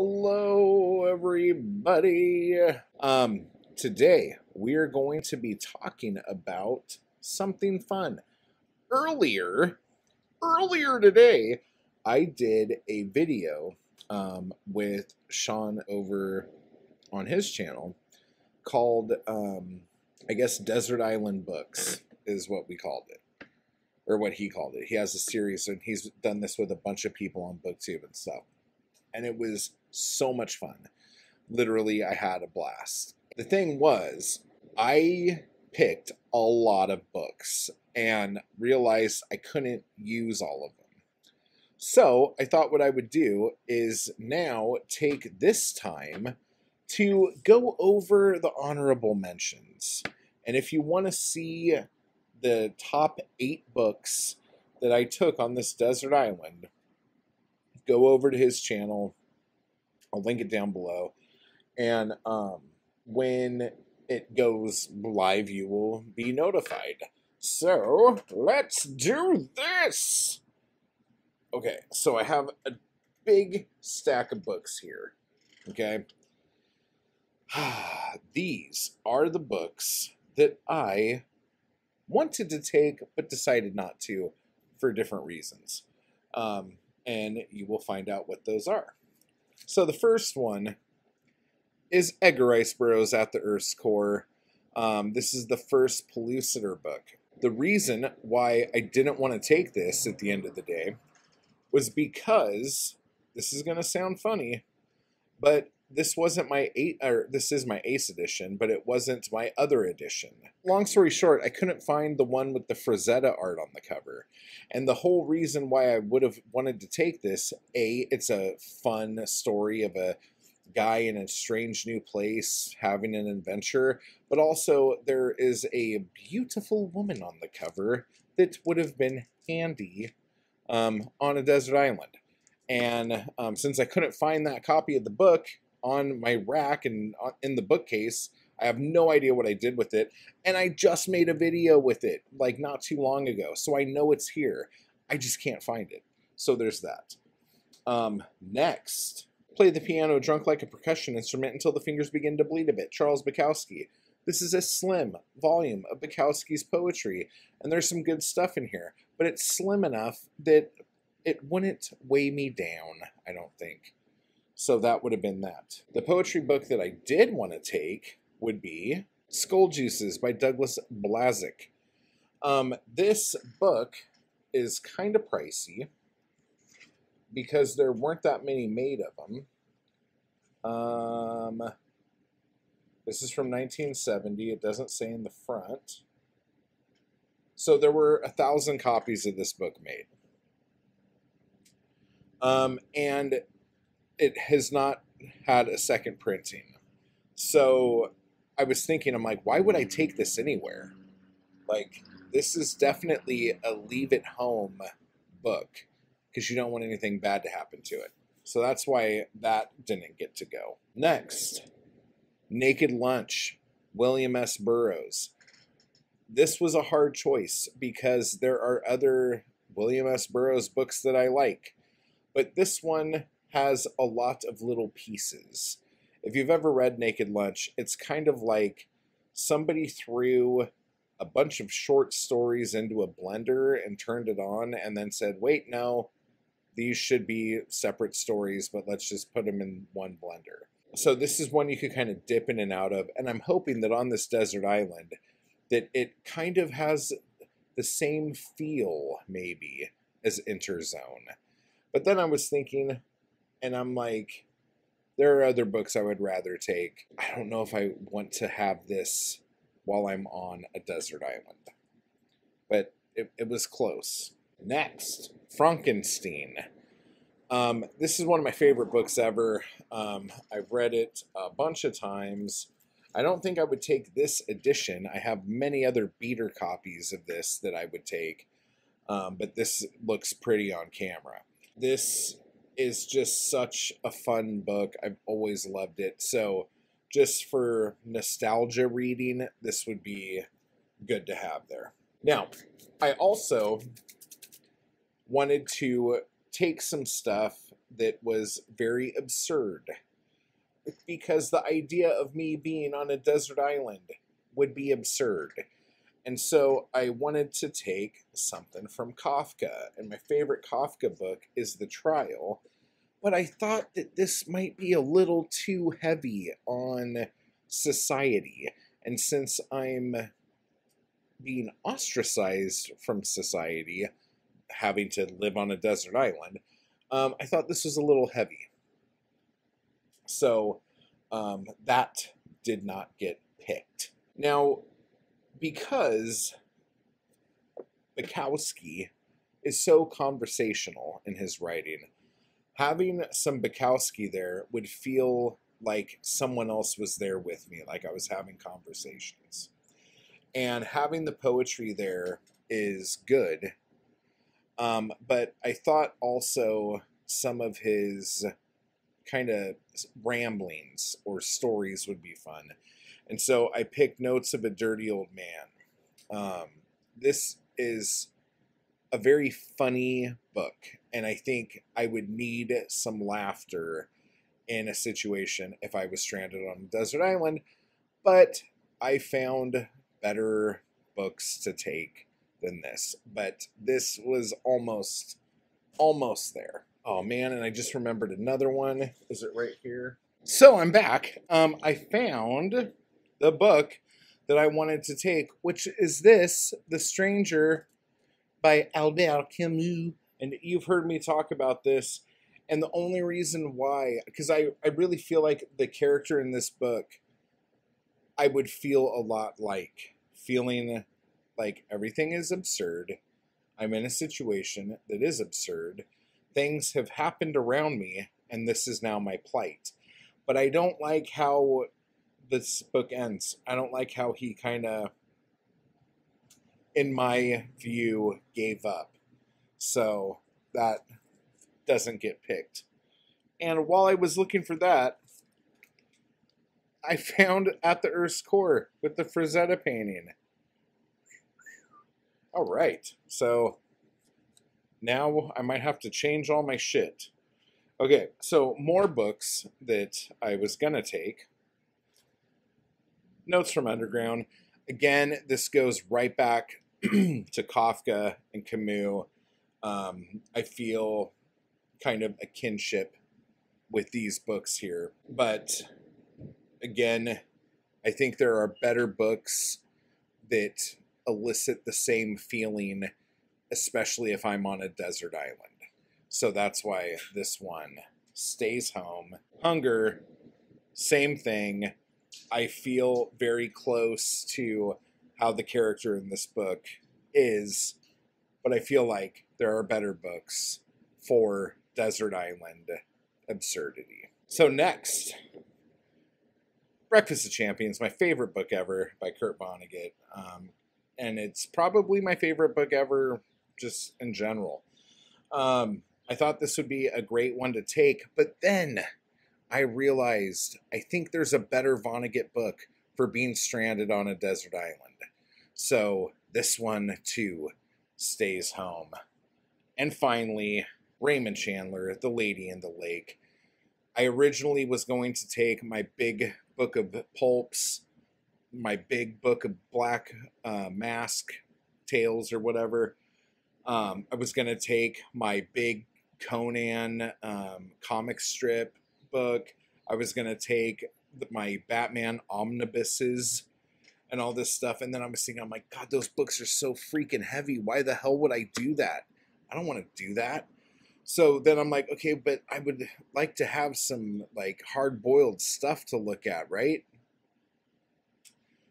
Hello, everybody. Um, today we are going to be talking about something fun. Earlier, earlier today, I did a video um, with Shawn over on his channel called, um, I guess, Desert Island Books is what we called it, or what he called it. He has a series, and he's done this with a bunch of people on BookTube and stuff. And it was so much fun. Literally, I had a blast. The thing was, I picked a lot of books and realized I couldn't use all of them. So I thought what I would do is now take this time to go over the honorable mentions. And if you want to see the top eight books that I took on this desert island, go over to his channel. I'll link it down below. And um, when it goes live, you will be notified. So let's do this. Okay, so I have a big stack of books here. Okay. These are the books that I wanted to take but decided not to for different reasons. Um, and you will find out what those are. So the first one is Edgar Rice Burroughs at the Earth's Core. Um, this is the first Pellucidar book. The reason why I didn't want to take this at the end of the day was because this is going to sound funny, but this wasn't my eight or this is my ace edition, but it wasn't my other edition. Long story short, I couldn't find the one with the Frazetta art on the cover. And the whole reason why I would have wanted to take this, A, it's a fun story of a guy in a strange new place having an adventure, but also there is a beautiful woman on the cover that would have been handy um, on a desert island. And um, since I couldn't find that copy of the book, on my rack and uh, in the bookcase. I have no idea what I did with it. And I just made a video with it like not too long ago. So I know it's here. I just can't find it. So there's that. Um, next, play the piano drunk like a percussion instrument until the fingers begin to bleed a bit. Charles Bukowski. This is a slim volume of Bukowski's poetry, and there's some good stuff in here, but it's slim enough that it wouldn't weigh me down, I don't think. So that would have been that. The poetry book that I did want to take would be Skull Juices by Douglas Blazek. Um, this book is kind of pricey because there weren't that many made of them. Um, this is from 1970. It doesn't say in the front. So there were a thousand copies of this book made. Um, and it has not had a second printing. So I was thinking, I'm like, why would I take this anywhere? Like, this is definitely a leave it home book because you don't want anything bad to happen to it. So that's why that didn't get to go. Next, Naked Lunch, William S. Burroughs. This was a hard choice because there are other William S. Burroughs books that I like. But this one has a lot of little pieces. If you've ever read Naked Lunch, it's kind of like somebody threw a bunch of short stories into a blender and turned it on and then said, wait, no, these should be separate stories, but let's just put them in one blender. So this is one you could kind of dip in and out of. And I'm hoping that on this desert island, that it kind of has the same feel, maybe, as Interzone. But then I was thinking, and I'm like, there are other books I would rather take. I don't know if I want to have this while I'm on a desert island. But it, it was close. Next, Frankenstein. Um, this is one of my favorite books ever. Um, I've read it a bunch of times. I don't think I would take this edition. I have many other beater copies of this that I would take, um, but this looks pretty on camera. This is just such a fun book. I've always loved it. So, just for nostalgia reading, this would be good to have there. Now, I also wanted to take some stuff that was very absurd because the idea of me being on a desert island would be absurd. And so I wanted to take something from Kafka. And my favorite Kafka book is The Trial. But I thought that this might be a little too heavy on society. And since I'm being ostracized from society, having to live on a desert island, um, I thought this was a little heavy. So um, that did not get picked. Now, because Bukowski is so conversational in his writing, having some Bukowski there would feel like someone else was there with me, like I was having conversations. And having the poetry there is good. Um, but I thought also some of his kind of ramblings or stories would be fun. And so I picked Notes of a Dirty Old Man. Um, this is a very funny book, and I think I would need some laughter in a situation if I was stranded on a desert island. But I found better books to take than this. But this was almost, almost there. Oh man, and I just remembered another one. Is it right here? So I'm back. Um, I found the book that I wanted to take, which is this, The Stranger by Albert Camus. And you've heard me talk about this. And the only reason why, because I, I really feel like the character in this book, I would feel a lot like feeling like everything is absurd. I'm in a situation that is absurd things have happened around me, and this is now my plight. But I don't like how this book ends. I don't like how he kind of, in my view, gave up. So that doesn't get picked. And while I was looking for that, I found At the Earth's Core with the Frazetta painting. All right. So now I might have to change all my shit. Okay, so more books that I was gonna take. Notes from Underground. Again, this goes right back to Kafka and Camus. Um, I feel kind of a kinship with these books here. But again, I think there are better books that elicit the same feeling especially if I'm on a desert island. So that's why this one stays home. Hunger, same thing. I feel very close to how the character in this book is, but I feel like there are better books for desert island absurdity. So, next, Breakfast of Champions, my favorite book ever by Kurt Vonnegut. Um, and it's probably my favorite book ever just in general. Um, I thought this would be a great one to take, but then I realized I think there's a better Vonnegut book for being stranded on a desert island. So this one too stays home. And finally, Raymond Chandler, The Lady in the Lake. I originally was going to take my big book of pulps, my big book of black uh, mask tales or whatever, um, I was going to take my big Conan um, comic strip book. I was going to take my Batman omnibuses and all this stuff. And then I was thinking, I'm like, God, those books are so freaking heavy. Why the hell would I do that? I don't want to do that. So then I'm like, okay, but I would like to have some like hard boiled stuff to look at, right?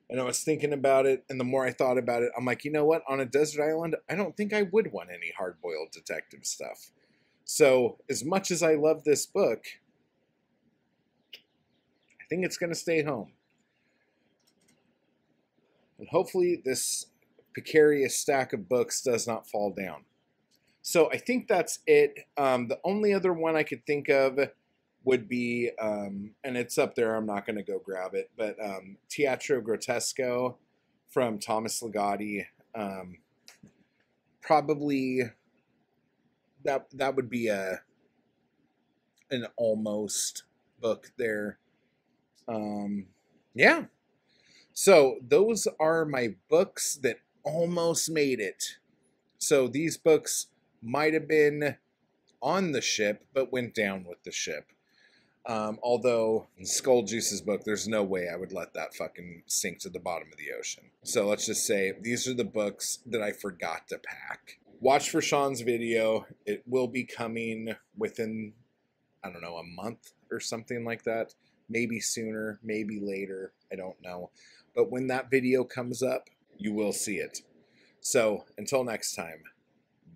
and I was thinking about it, and the more I thought about it, I'm like, you know what? On a desert island, I don't think I would want any hard boiled detective stuff. So, as much as I love this book, think it's going to stay home. And hopefully, this precarious stack of books does not fall down. So, I think that's it. Um, the only other one I could think of would be, um, and it's up there. I'm not going to go grab it, but um, Teatro Grotesco from Thomas Ligotti. Um, probably that that would be a an almost book there. Um, yeah. So those are my books that almost made it. So these books might have been on the ship, but went down with the ship. Um, although Skull Juice's book, there's no way I would let that fucking sink to the bottom of the ocean. So let's just say these are the books that I forgot to pack. Watch for Shawn's video. It will be coming within, I don't know, a month or something like that. Maybe sooner, maybe later. I don't know. But when that video comes up, you will see it. So until next time,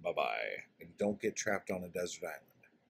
bye bye. And don't get trapped on a desert island.